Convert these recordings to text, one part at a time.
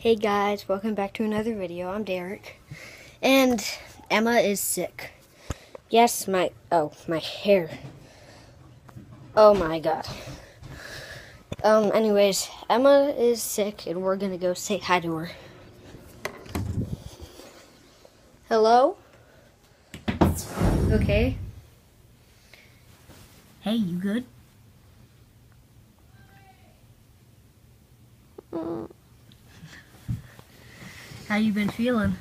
Hey guys, welcome back to another video. I'm Derrick. And Emma is sick. Yes, my oh, my hair. Oh my god. Um anyways, Emma is sick and we're going to go say hi to her. Hello? Okay. Hey, you good? How you been feeling?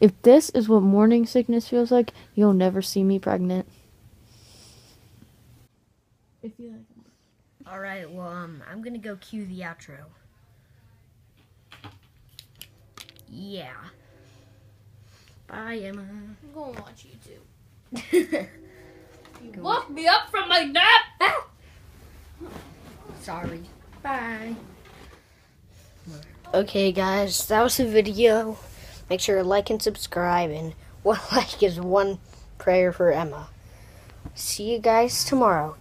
If this is what morning sickness feels like, you'll never see me pregnant. If you like All right, well, um, I'm gonna go cue the outro. Yeah. Bye, Emma. I'm gonna watch YouTube. You woke me up from my nap. Sorry. Bye. Okay, guys, that was the video. Make sure to like and subscribe, and one like is one prayer for Emma. See you guys tomorrow.